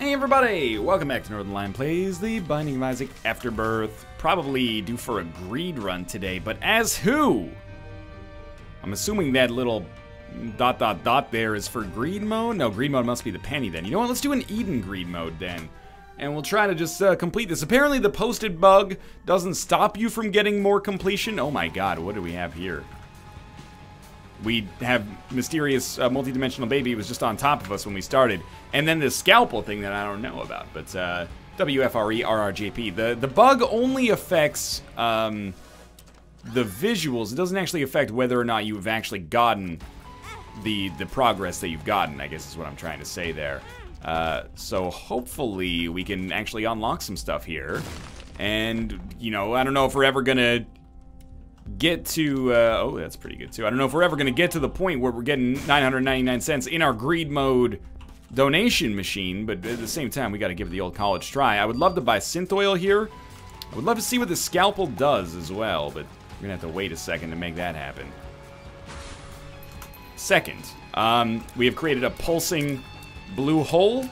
Hey everybody! Welcome back to Northernlion Plays the Binding of Isaac Afterbirth. Probably due for a greed run today, but as who? I'm assuming that little dot dot dot there is for greed mode? No, greed mode must be the penny then. You know what, let's do an Eden greed mode then. And we'll try to just uh, complete this. Apparently the posted bug doesn't stop you from getting more completion. Oh my god, what do we have here? We have mysterious uh, multi-dimensional baby was just on top of us when we started, and then the scalpel thing that I don't know about. But uh, the the bug only affects um, the visuals. It doesn't actually affect whether or not you've actually gotten the the progress that you've gotten. I guess is what I'm trying to say there. Uh, so hopefully we can actually unlock some stuff here. And, you know, I don't know if we're ever gonna get to, uh, oh, that's pretty good too. I don't know if we're ever going to get to the point where we're getting 999 cents in our greed mode donation machine, but at the same time, we got to give the old college try. I would love to buy synth oil here. I would love to see what the scalpel does as well, but we're going to have to wait a second to make that happen. Second, um, we have created a pulsing blue hole.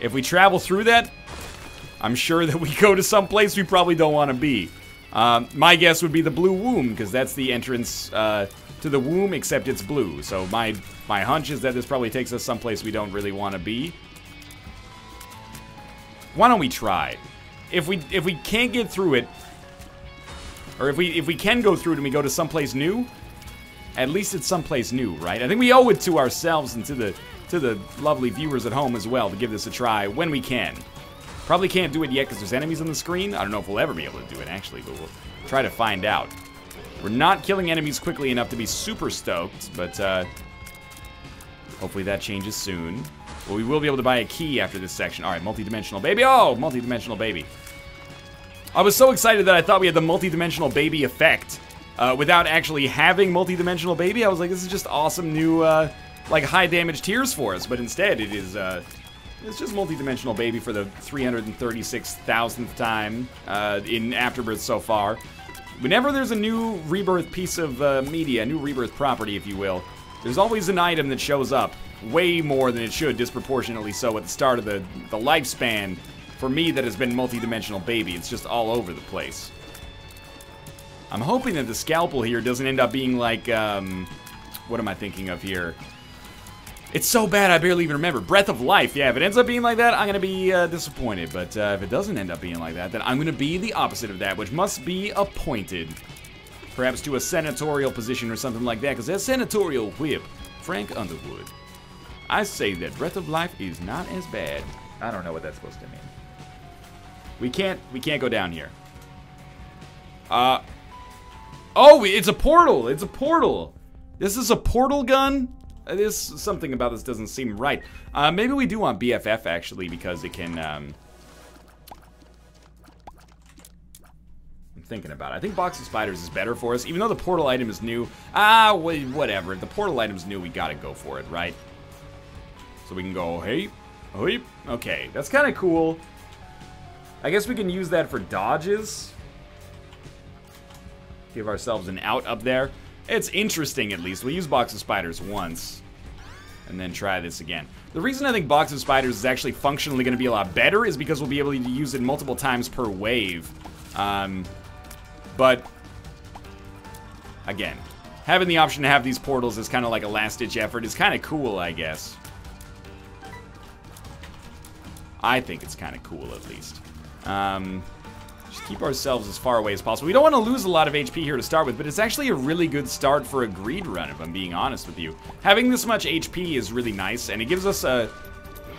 If we travel through that, I'm sure that we go to some place we probably don't want to be. Um, my guess would be the blue womb, because that's the entrance uh, to the womb, except it's blue. So my, my hunch is that this probably takes us someplace we don't really want to be. Why don't we try? If we if we can't get through it, or if we if we can go through it and we go to someplace new, at least it's someplace new, right? I think we owe it to ourselves and to the to the lovely viewers at home as well to give this a try when we can. Probably can't do it yet because there's enemies on the screen. I don't know if we'll ever be able to do it, actually, but we'll try to find out. We're not killing enemies quickly enough to be super stoked, but uh, hopefully that changes soon. Well, we will be able to buy a key after this section. All right, multi-dimensional baby. Oh, multi-dimensional baby. I was so excited that I thought we had the multi-dimensional baby effect uh, without actually having multi-dimensional baby. I was like, this is just awesome new, uh, like, high damage tears for us. But instead, it is uh, it's just multi-dimensional baby for the 336,000th time uh, in Afterbirth so far. Whenever there's a new Rebirth piece of uh, media, a new Rebirth property, if you will, there's always an item that shows up way more than it should, disproportionately so at the start of the, the lifespan. For me, that has been multi-dimensional baby. It's just all over the place. I'm hoping that the scalpel here doesn't end up being like, um, what am I thinking of here? It's so bad I barely even remember. Breath of Life, yeah, if it ends up being like that, I'm going to be uh, disappointed. But uh, if it doesn't end up being like that, then I'm going to be the opposite of that, which must be appointed. Perhaps to a senatorial position or something like that, because that senatorial whip, Frank Underwood. I say that Breath of Life is not as bad. I don't know what that's supposed to mean. We can't, we can't go down here. Uh, oh, it's a portal. It's a portal. This is a portal gun? There's something about this doesn't seem right. Uh, maybe we do want BFF, actually, because it can... Um, I'm thinking about it. I think Box of Spiders is better for us, even though the portal item is new. Ah, whatever. If the portal item's new, we gotta go for it, right? So we can go, hey, hey. Okay, that's kind of cool. I guess we can use that for dodges. Give ourselves an out up there. It's interesting, at least. We'll use Box of Spiders once, and then try this again. The reason I think Box of Spiders is actually functionally going to be a lot better is because we'll be able to use it multiple times per wave. Um, but, again, having the option to have these portals as kind of like a last-ditch effort is kind of cool, I guess. I think it's kind of cool, at least. Um, just keep ourselves as far away as possible. We don't want to lose a lot of HP here to start with, but it's actually a really good start for a greed run, if I'm being honest with you. Having this much HP is really nice, and it gives us a,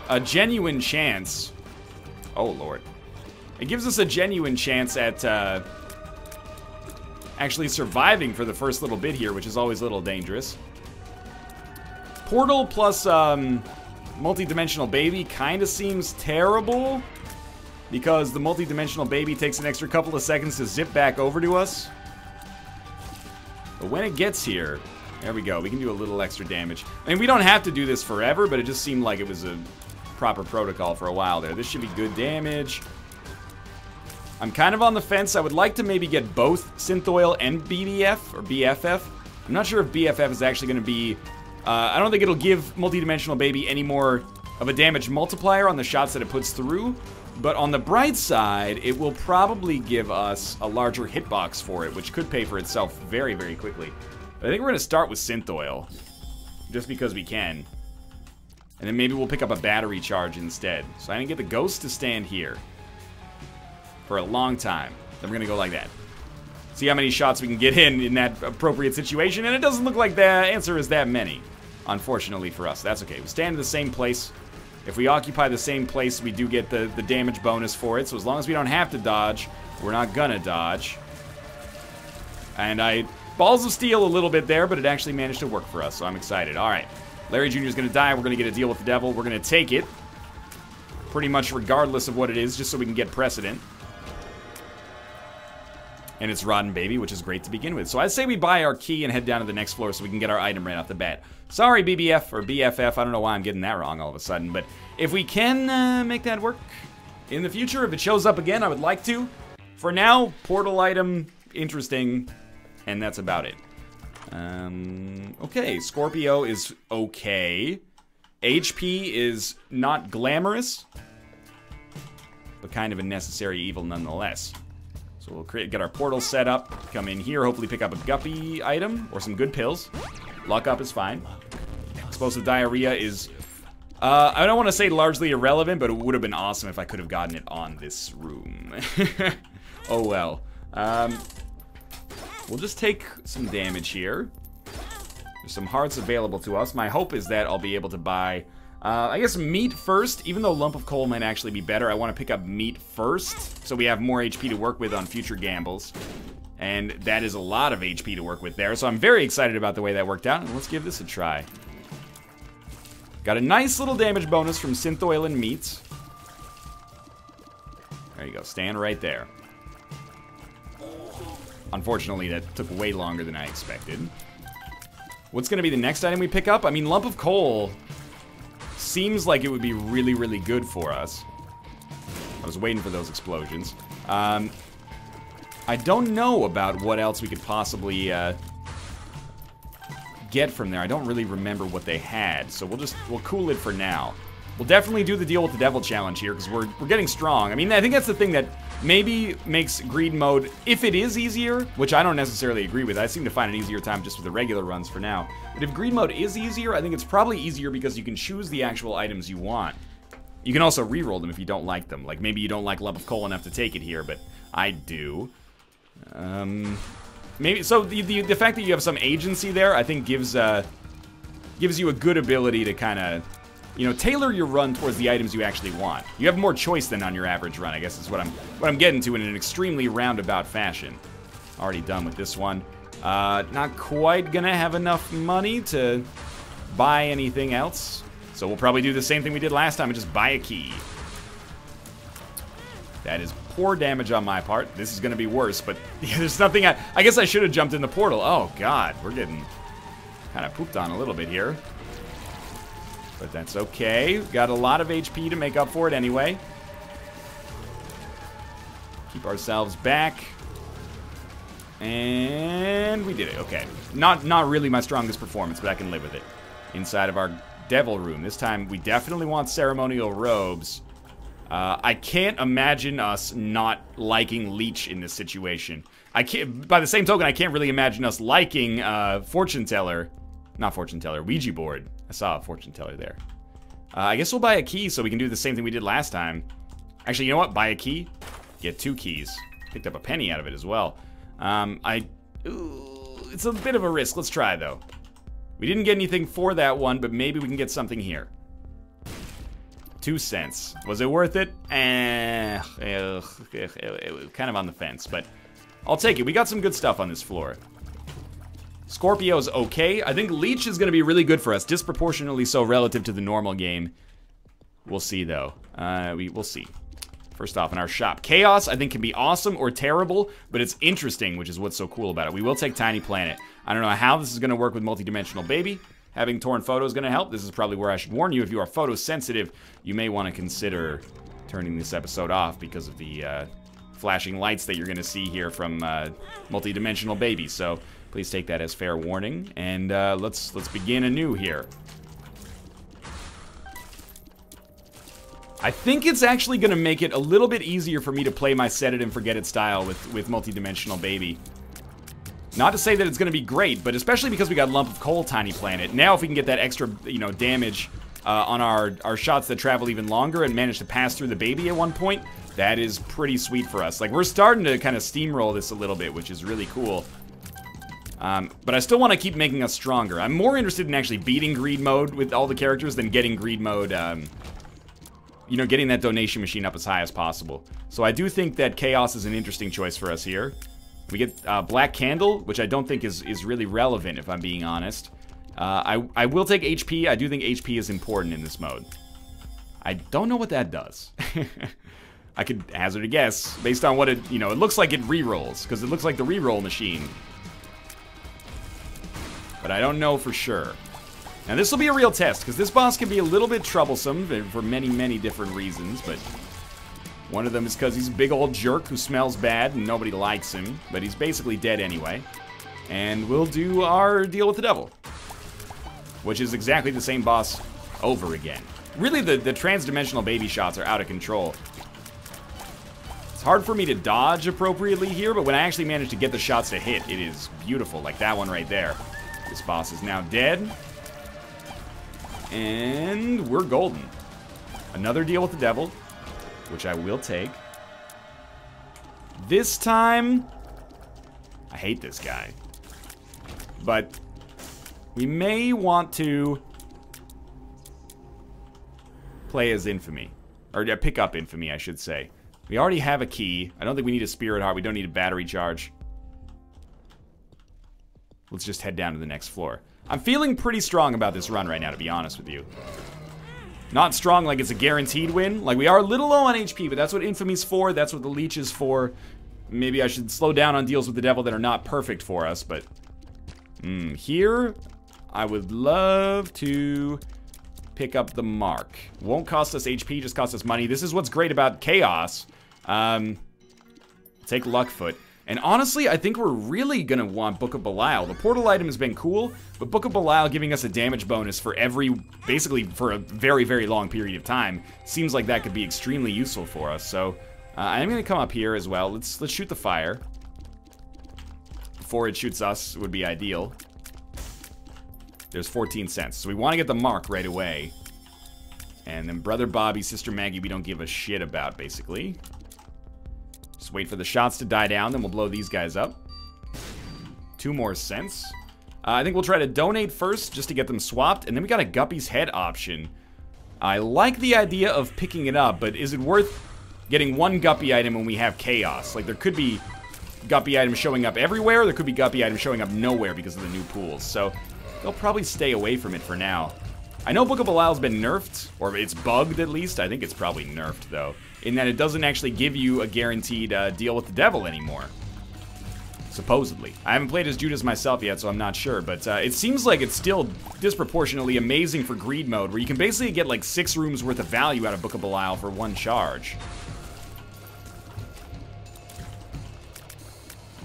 a genuine chance. Oh, Lord. It gives us a genuine chance at uh, actually surviving for the first little bit here, which is always a little dangerous. Portal plus um, multi-dimensional baby kind of seems terrible because the multi-dimensional baby takes an extra couple of seconds to zip back over to us. But when it gets here, there we go. We can do a little extra damage. I mean, we don't have to do this forever, but it just seemed like it was a proper protocol for a while there. This should be good damage. I'm kind of on the fence. I would like to maybe get both Synth Oil and BDF, or BFF. I'm not sure if BFF is actually going to be... Uh, I don't think it'll give Multidimensional Baby any more of a damage multiplier on the shots that it puts through. But on the bright side, it will probably give us a larger hitbox for it, which could pay for itself very, very quickly. But I think we're going to start with Synth Oil, just because we can. And then maybe we'll pick up a battery charge instead. So I didn't get the Ghost to stand here for a long time. Then we're going to go like that. See how many shots we can get in in that appropriate situation, and it doesn't look like the answer is that many, unfortunately for us. That's okay. We stand in the same place. If we occupy the same place, we do get the, the damage bonus for it, so as long as we don't have to dodge, we're not gonna dodge. And I... Balls of Steel a little bit there, but it actually managed to work for us, so I'm excited. Alright. Larry Jr. is gonna die. We're gonna get a deal with the devil. We're gonna take it. Pretty much regardless of what it is, just so we can get precedent and it's Rotten Baby, which is great to begin with. So I'd say we buy our key and head down to the next floor so we can get our item right off the bat. Sorry, BBF or BFF, I don't know why I'm getting that wrong all of a sudden, but if we can uh, make that work in the future, if it shows up again, I would like to. For now, portal item, interesting, and that's about it. Um, okay, Scorpio is okay. HP is not glamorous, but kind of a necessary evil nonetheless. So we'll create, get our portal set up, come in here, hopefully pick up a guppy item or some good pills. Luck Up is fine. Explosive diarrhea is, uh, I don't want to say largely irrelevant, but it would have been awesome if I could have gotten it on this room. oh well. Um, we'll just take some damage here. There's some hearts available to us. My hope is that I'll be able to buy uh, I guess meat first, even though lump of coal might actually be better, I want to pick up meat first, so we have more HP to work with on future gambles. And that is a lot of HP to work with there, so I'm very excited about the way that worked out, and let's give this a try. Got a nice little damage bonus from Synth Oil and Meat. There you go, stand right there. Unfortunately, that took way longer than I expected. What's going to be the next item we pick up? I mean, Lump of Coal seems like it would be really, really good for us. I was waiting for those explosions. Um, I don't know about what else we could possibly uh, get from there. I don't really remember what they had, so we'll just, we'll cool it for now. We'll definitely do the deal with the devil challenge here, because we're, we're getting strong. I mean, I think that's the thing that maybe makes greed mode, if it is easier, which I don't necessarily agree with, I seem to find an easier time just with the regular runs for now. But if greed mode is easier, I think it's probably easier because you can choose the actual items you want. You can also re-roll them if you don't like them. Like, maybe you don't like Lump of Coal enough to take it here, but I do. Um, maybe, so the, the, the fact that you have some agency there, I think gives, uh, gives you a good ability to kind of you know, tailor your run towards the items you actually want. You have more choice than on your average run, I guess is what I'm what I'm getting to in an extremely roundabout fashion. Already done with this one. Uh, not quite gonna have enough money to buy anything else. So we'll probably do the same thing we did last time and just buy a key. That is poor damage on my part. This is gonna be worse, but yeah, there's nothing I... I guess I should have jumped in the portal. Oh, God. We're getting kind of pooped on a little bit here. But that's okay. Got a lot of HP to make up for it anyway. Keep ourselves back. And we did it. Okay. Not not really my strongest performance, but I can live with it. Inside of our devil room. This time we definitely want ceremonial robes. Uh, I can't imagine us not liking Leech in this situation. I can't. By the same token, I can't really imagine us liking uh, Fortune Teller, not Fortune Teller, Ouija board. I saw a fortune teller there. Uh, I guess we'll buy a key so we can do the same thing we did last time. Actually, you know what? Buy a key, get two keys. Picked up a penny out of it as well. Um, I... Ooh, it's a bit of a risk. Let's try, though. We didn't get anything for that one, but maybe we can get something here. Two cents. Was it worth it? Eh, kind of on the fence, but I'll take it. We got some good stuff on this floor. Scorpio's okay. I think Leech is going to be really good for us, disproportionately so relative to the normal game. We'll see, though. Uh, we, we'll see. First off, in our shop. Chaos, I think, can be awesome or terrible, but it's interesting, which is what's so cool about it. We will take Tiny Planet. I don't know how this is going to work with Multidimensional Baby. Having torn photo is going to help. This is probably where I should warn you. If you are photosensitive, you may want to consider turning this episode off because of the uh, flashing lights that you're going to see here from uh, Multidimensional Baby. So Please take that as fair warning, and uh, let's let's begin anew here. I think it's actually going to make it a little bit easier for me to play my set it and forget it style with, with multi-dimensional baby. Not to say that it's going to be great, but especially because we got Lump of Coal Tiny Planet. Now if we can get that extra, you know, damage uh, on our, our shots that travel even longer and manage to pass through the baby at one point, that is pretty sweet for us. Like, we're starting to kind of steamroll this a little bit, which is really cool. Um, but I still want to keep making us stronger. I'm more interested in actually beating greed mode with all the characters than getting greed mode, um, you know, getting that donation machine up as high as possible. So I do think that Chaos is an interesting choice for us here. We get uh, Black Candle, which I don't think is, is really relevant, if I'm being honest. Uh, I, I will take HP. I do think HP is important in this mode. I don't know what that does. I could hazard a guess based on what it, you know, it looks like it re-rolls, because it looks like the re-roll machine but I don't know for sure. Now this will be a real test, because this boss can be a little bit troublesome for many, many different reasons, but one of them is because he's a big old jerk who smells bad and nobody likes him, but he's basically dead anyway. And we'll do our deal with the devil, which is exactly the same boss over again. Really, the, the trans-dimensional baby shots are out of control. It's hard for me to dodge appropriately here, but when I actually manage to get the shots to hit, it is beautiful, like that one right there. This boss is now dead. And we're golden. Another deal with the devil, which I will take. This time, I hate this guy. But we may want to play as Infamy. Or pick up Infamy, I should say. We already have a key. I don't think we need a Spirit Heart. We don't need a battery charge. Let's just head down to the next floor. I'm feeling pretty strong about this run right now, to be honest with you. Not strong like it's a guaranteed win. Like, we are a little low on HP, but that's what Infamy's for. That's what the Leech is for. Maybe I should slow down on deals with the Devil that are not perfect for us, but... Mm, here, I would love to pick up the Mark. Won't cost us HP, just cost us money. This is what's great about Chaos. Um, take Luckfoot. And honestly, I think we're really gonna want Book of Belial. The portal item has been cool, but Book of Belial giving us a damage bonus for every, basically for a very, very long period of time, seems like that could be extremely useful for us. So uh, I'm gonna come up here as well. Let's let's shoot the fire before it shoots us would be ideal. There's 14 cents. So we want to get the mark right away. And then Brother Bobby, Sister Maggie, we don't give a shit about, basically. Just wait for the shots to die down, then we'll blow these guys up. Two more cents. Uh, I think we'll try to donate first, just to get them swapped, and then we got a Guppy's Head option. I like the idea of picking it up, but is it worth getting one Guppy item when we have Chaos? Like, there could be Guppy items showing up everywhere, there could be Guppy items showing up nowhere because of the new pools, so they'll probably stay away from it for now. I know Book of Belial's been nerfed, or it's bugged at least. I think it's probably nerfed, though in that it doesn't actually give you a guaranteed uh, deal with the devil anymore. Supposedly. I haven't played as Judas myself yet, so I'm not sure, but uh, it seems like it's still disproportionately amazing for greed mode, where you can basically get like six rooms worth of value out of Book of Belial for one charge.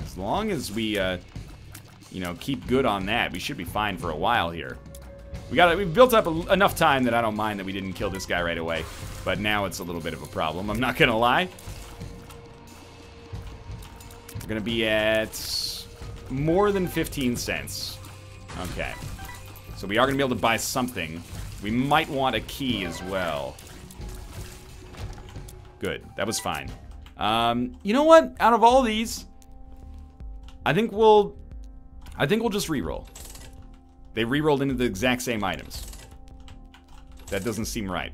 As long as we, uh, you know, keep good on that, we should be fine for a while here. We got we've built up a, enough time that I don't mind that we didn't kill this guy right away. But now it's a little bit of a problem, I'm not gonna lie. We're gonna be at more than 15 cents. Okay. So we are gonna be able to buy something. We might want a key as well. Good, that was fine. Um, you know what? Out of all these, I think we'll, I think we'll just re-roll. They re-rolled into the exact same items. That doesn't seem right.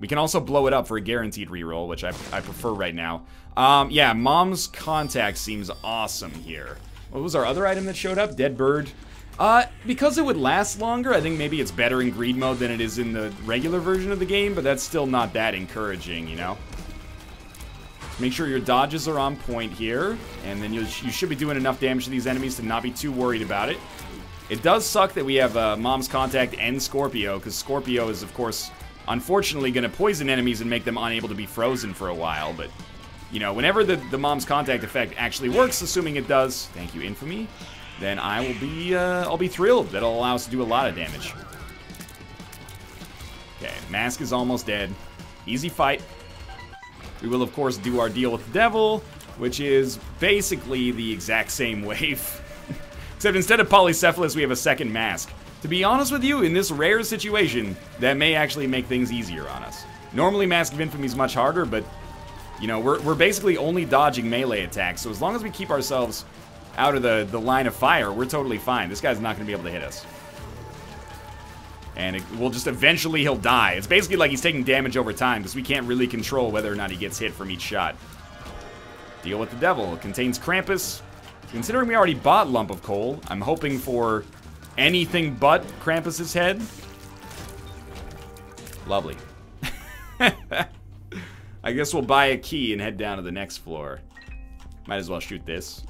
We can also blow it up for a guaranteed reroll, which I, I prefer right now. Um, yeah, Mom's Contact seems awesome here. What was our other item that showed up? Dead Bird. Uh, because it would last longer, I think maybe it's better in greed mode than it is in the regular version of the game, but that's still not that encouraging, you know? Make sure your dodges are on point here, and then you you should be doing enough damage to these enemies to not be too worried about it. It does suck that we have uh, Mom's Contact and Scorpio, because Scorpio is, of course, unfortunately going to poison enemies and make them unable to be frozen for a while, but, you know, whenever the, the Mom's Contact effect actually works, assuming it does, thank you, Infamy, then I will be, uh, I'll be thrilled. That'll allow us to do a lot of damage. Okay, Mask is almost dead. Easy fight. We will, of course, do our deal with the devil, which is basically the exact same wave. Except instead of Polycephalus, we have a second mask. To be honest with you, in this rare situation, that may actually make things easier on us. Normally, Mask of Infamy is much harder, but, you know, we're, we're basically only dodging melee attacks, so as long as we keep ourselves out of the, the line of fire, we're totally fine. This guy's not going to be able to hit us. And it will just eventually he'll die. It's basically like he's taking damage over time because we can't really control whether or not he gets hit from each shot. Deal with the devil. It contains Krampus. Considering we already bought Lump of Coal, I'm hoping for anything but Krampus's head. Lovely. I guess we'll buy a key and head down to the next floor. Might as well shoot this.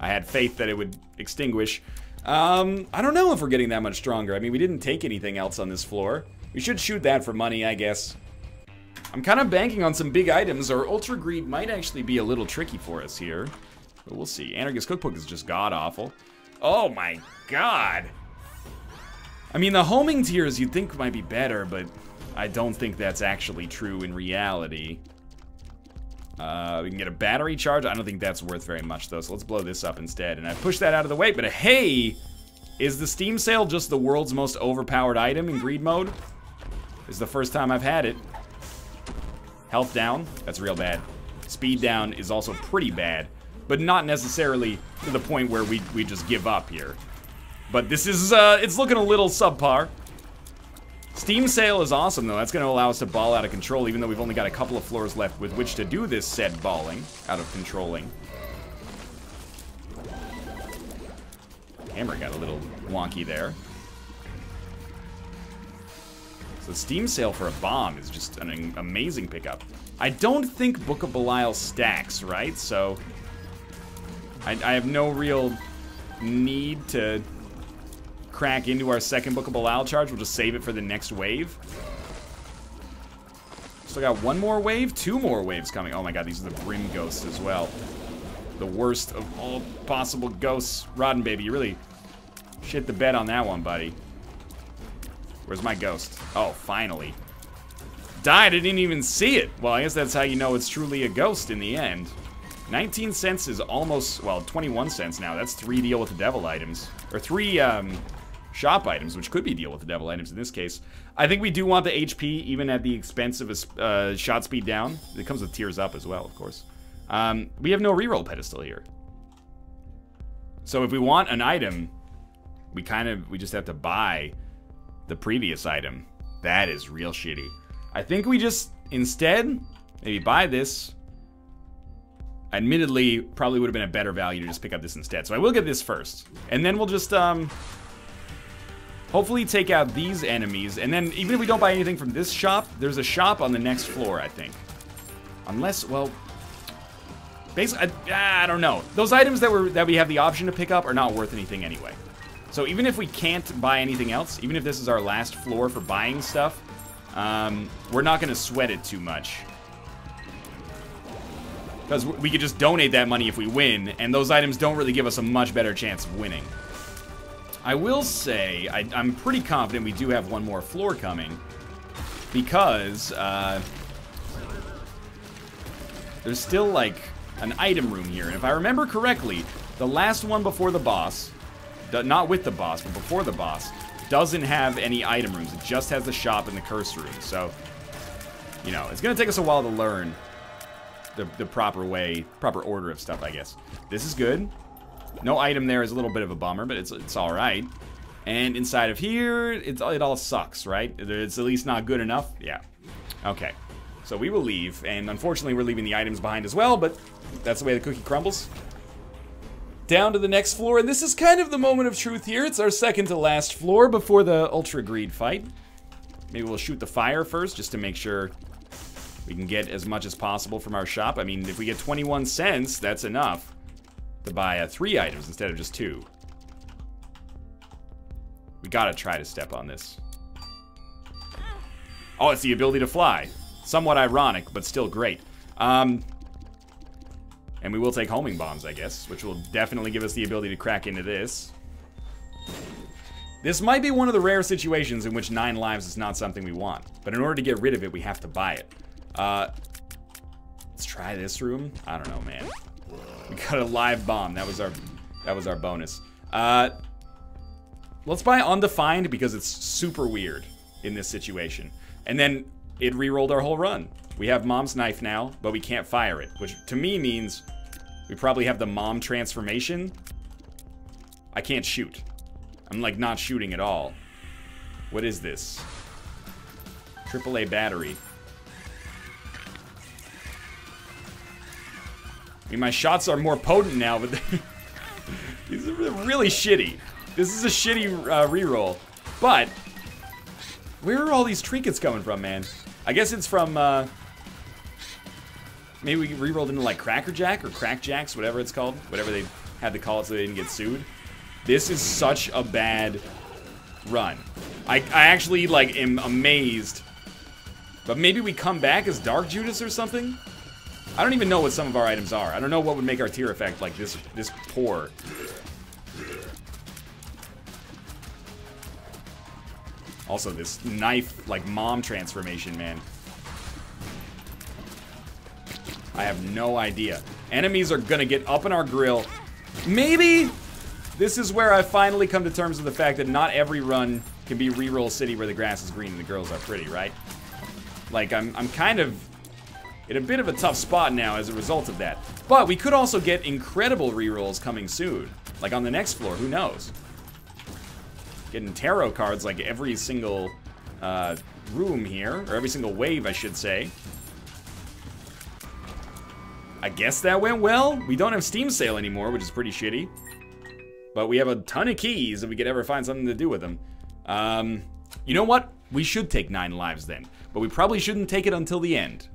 I had faith that it would extinguish. Um, I don't know if we're getting that much stronger. I mean, we didn't take anything else on this floor. We should shoot that for money, I guess. I'm kind of banking on some big items, or Ultra Greed might actually be a little tricky for us here. But we'll see. Anarchist Cookbook is just god-awful. Oh my god! I mean, the homing tears you'd think might be better, but I don't think that's actually true in reality. Uh, we can get a battery charge. I don't think that's worth very much, though, so let's blow this up instead. And I push that out of the way, but hey! Is the Steam Sale just the world's most overpowered item in greed mode? Is the first time I've had it. Health down, that's real bad. Speed down is also pretty bad, but not necessarily to the point where we, we just give up here. But this is, uh, it's looking a little subpar. Steam Sale is awesome, though. That's going to allow us to ball out of control, even though we've only got a couple of floors left with which to do this said balling out of controlling. Hammer got a little wonky there. So Steam Sale for a bomb is just an amazing pickup. I don't think Book of Belial stacks, right? So I, I have no real need to crack into our second Book of Belial charge. We'll just save it for the next wave. Still got one more wave? Two more waves coming. Oh my god, these are the Brim Ghosts as well. The worst of all possible ghosts. Rotten, baby, you really shit the bed on that one, buddy. Where's my ghost? Oh, finally. Died, I didn't even see it. Well, I guess that's how you know it's truly a ghost in the end. 19 cents is almost, well, 21 cents now. That's three deal with the devil items. Or three, um, shop items, which could be deal with the devil items in this case. I think we do want the HP, even at the expense of a uh, shot speed down. It comes with tears up as well, of course. Um, we have no reroll pedestal here. So if we want an item, we kind of, we just have to buy the previous item. That is real shitty. I think we just, instead, maybe buy this. Admittedly, probably would have been a better value to just pick up this instead. So I will get this first. And then we'll just, um, Hopefully take out these enemies, and then even if we don't buy anything from this shop, there's a shop on the next floor, I think. Unless, well, basically, I, I don't know. Those items that were that we have the option to pick up are not worth anything anyway. So even if we can't buy anything else, even if this is our last floor for buying stuff, um, we're not going to sweat it too much. Because we could just donate that money if we win, and those items don't really give us a much better chance of winning. I will say, I, am pretty confident we do have one more floor coming. Because, uh, There's still, like, an item room here. And if I remember correctly, the last one before the boss, not with the boss, but before the boss, doesn't have any item rooms. It just has the shop and the curse room. So, you know, it's going to take us a while to learn the, the proper way, proper order of stuff, I guess. This is good. No item there is a little bit of a bummer, but it's, it's all right. And inside of here, it's, it all sucks, right? It's at least not good enough. Yeah. Okay. So we will leave, and unfortunately we're leaving the items behind as well, but that's the way the cookie crumbles. Down to the next floor, and this is kind of the moment of truth here. It's our second to last floor before the Ultra Greed fight. Maybe we'll shoot the fire first, just to make sure we can get as much as possible from our shop. I mean, if we get 21 cents, that's enough to buy uh, three items instead of just two. We gotta try to step on this. Oh, it's the ability to fly. Somewhat ironic, but still great. Um, and we will take homing bombs, I guess, which will definitely give us the ability to crack into this. This might be one of the rare situations in which 9 lives is not something we want. But in order to get rid of it, we have to buy it. Uh, let's try this room. I don't know, man. We got a live bomb. That was our that was our bonus. Uh, let's buy Undefined because it's super weird in this situation. And then it re-rolled our whole run. We have Mom's Knife now, but we can't fire it, which to me means we probably have the Mom transformation. I can't shoot. I'm like not shooting at all. What is this? AAA battery. I mean, my shots are more potent now, but these are really shitty. This is a shitty uh, reroll. But, where are all these trinkets coming from, man? I guess it's from, uh, maybe we rerolled into like Cracker Jack or Crack Jacks, whatever it's called. Whatever they had to call it so they didn't get sued. This is such a bad run. I, I actually, like, am amazed. But maybe we come back as Dark Judas or something? I don't even know what some of our items are. I don't know what would make our tear effect, like, this, this poor. Also, this knife, like, mom transformation, man. I have no idea. Enemies are gonna get up in our grill. Maybe this is where I finally come to terms with the fact that not every run can be reroll city where the grass is green and the girls are pretty, right? Like, I'm, I'm kind of in a bit of a tough spot now as a result of that. But we could also get incredible rerolls coming soon. Like on the next floor, who knows? Getting tarot cards like every single uh, room here, or every single wave, I should say. I guess that went well. We don't have Steam Sale anymore, which is pretty shitty. But we have a ton of keys if we could ever find something to do with them. Um, you know what? We should take nine lives then. But we probably shouldn't take it until the end.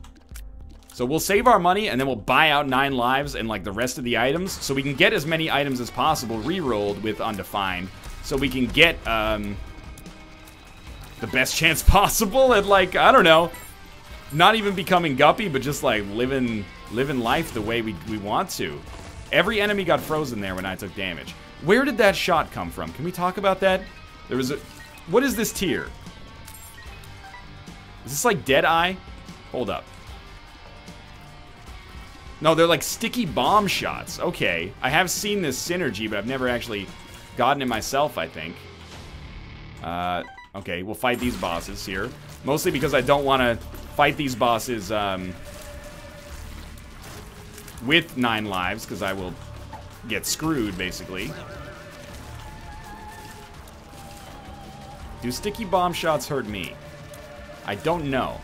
So we'll save our money and then we'll buy out nine lives and like the rest of the items so we can get as many items as possible re-rolled with Undefined so we can get um, the best chance possible at like, I don't know, not even becoming Guppy but just like living living life the way we, we want to. Every enemy got frozen there when I took damage. Where did that shot come from? Can we talk about that? There was a... What is this tear? Is this like Deadeye? Hold up. No, they're like sticky bomb shots. Okay. I have seen this synergy, but I've never actually gotten it myself, I think. Uh, okay, we'll fight these bosses here. Mostly because I don't want to fight these bosses um, with nine lives, because I will get screwed, basically. Do sticky bomb shots hurt me? I don't know.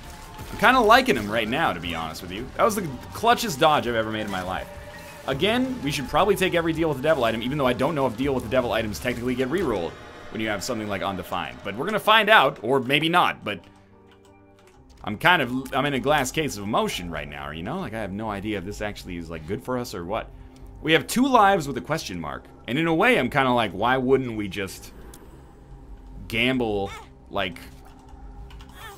I'm kind of liking him right now, to be honest with you. That was the clutchest dodge I've ever made in my life. Again, we should probably take every deal with the devil item, even though I don't know if deal with the devil items technically get rerolled when you have something like undefined. But we're gonna find out, or maybe not, but I'm kind of, I'm in a glass case of emotion right now, you know? Like, I have no idea if this actually is, like, good for us or what. We have two lives with a question mark. And in a way, I'm kind of like, why wouldn't we just gamble, like,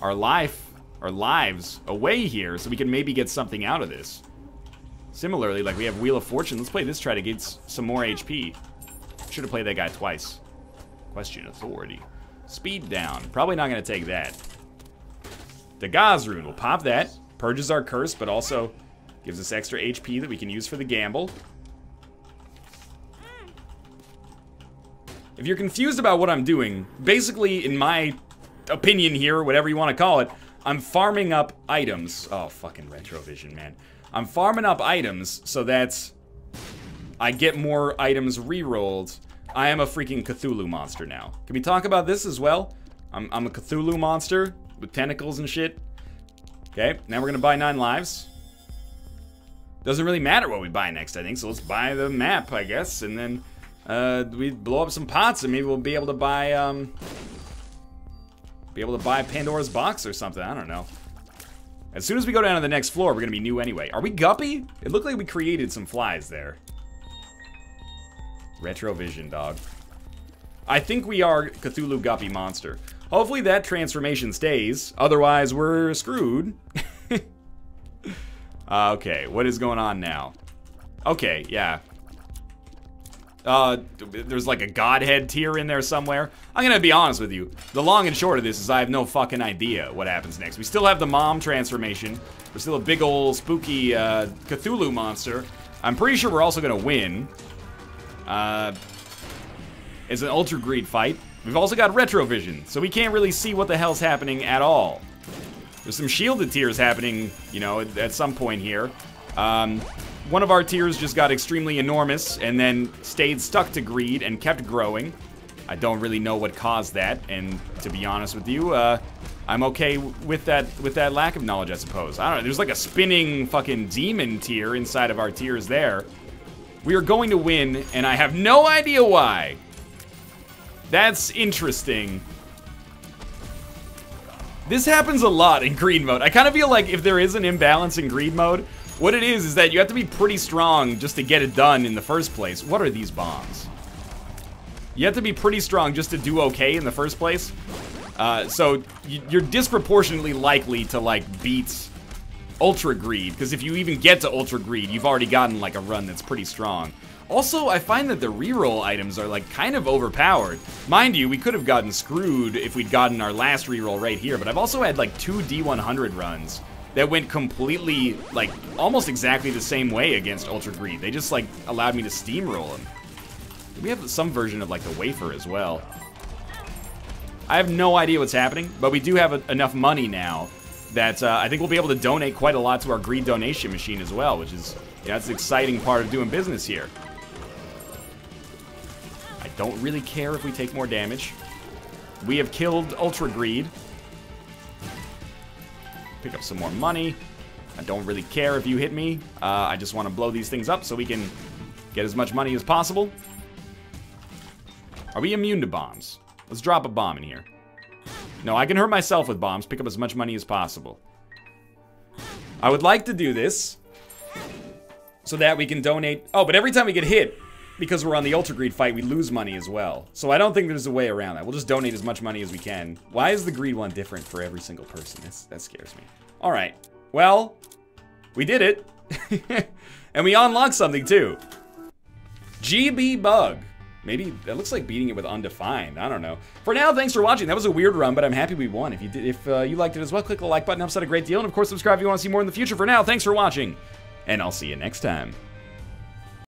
our life, our lives away here so we can maybe get something out of this? Similarly, like, we have Wheel of Fortune. Let's play this, try to get some more HP. Should have played that guy twice. Question Authority. Speed down. Probably not going to take that. Dagaz Rune. We'll pop that. Purges our curse, but also gives us extra HP that we can use for the gamble. If you're confused about what I'm doing, basically, in my opinion here, whatever you want to call it, I'm farming up items. Oh, fucking Retrovision, man. I'm farming up items so that I get more items re-rolled. I am a freaking Cthulhu monster now. Can we talk about this as well? I'm, I'm a Cthulhu monster with tentacles and shit. Okay, now we're gonna buy nine lives. Doesn't really matter what we buy next, I think, so let's buy the map, I guess, and then uh, we blow up some pots and maybe we'll be able to buy, um, be able to buy Pandora's box or something. I don't know. As soon as we go down to the next floor, we're gonna be new anyway. Are we guppy? It looked like we created some flies there. Retrovision, dog. I think we are Cthulhu Guppy Monster. Hopefully that transformation stays. Otherwise, we're screwed. uh, okay, what is going on now? Okay, yeah. Uh, there's like a godhead tear in there somewhere. I'm gonna be honest with you. The long and short of this is I have no fucking idea what happens next. We still have the mom transformation. We're still a big old spooky uh, Cthulhu monster. I'm pretty sure we're also gonna win. Uh, it's an Ultra Greed fight. We've also got Retrovision, so we can't really see what the hell's happening at all. There's some shielded tears happening, you know, at, at some point here. Um, one of our tears just got extremely enormous and then stayed stuck to greed and kept growing. I don't really know what caused that, and to be honest with you, uh, I'm okay with that with that lack of knowledge, I suppose. I don't know. There's like a spinning fucking demon tear inside of our tears there. We are going to win, and I have no idea why. That's interesting. This happens a lot in greed mode. I kind of feel like if there is an imbalance in greed mode, what it is is that you have to be pretty strong just to get it done in the first place. What are these bombs? You have to be pretty strong just to do okay in the first place. Uh, so you're disproportionately likely to like beat Ultra Greed, because if you even get to Ultra Greed, you've already gotten like a run that's pretty strong. Also, I find that the reroll items are like kind of overpowered. Mind you, we could have gotten screwed if we'd gotten our last reroll right here, but I've also had like two D100 runs that went completely, like, almost exactly the same way against Ultra Greed. They just like allowed me to steamroll them. We have some version of like the wafer as well. I have no idea what's happening, but we do have a, enough money now that uh, I think we'll be able to donate quite a lot to our greed donation machine as well, which is, yeah, that's the exciting part of doing business here. Don't really care if we take more damage. We have killed Ultra Greed. Pick up some more money. I don't really care if you hit me. Uh, I just want to blow these things up so we can get as much money as possible. Are we immune to bombs? Let's drop a bomb in here. No, I can hurt myself with bombs. Pick up as much money as possible. I would like to do this so that we can donate... Oh, but every time we get hit, because we're on the Ultra Greed fight, we lose money as well. So I don't think there's a way around that. We'll just donate as much money as we can. Why is the Greed one different for every single person? That's, that scares me. All right. Well, we did it. and we unlocked something too. GB Bug. Maybe that looks like beating it with undefined. I don't know. For now, thanks for watching. That was a weird run, but I'm happy we won. If you did, if uh, you liked it as well, click the like button. Helps out a great deal. And of course, subscribe if you want to see more in the future. For now, thanks for watching, and I'll see you next time.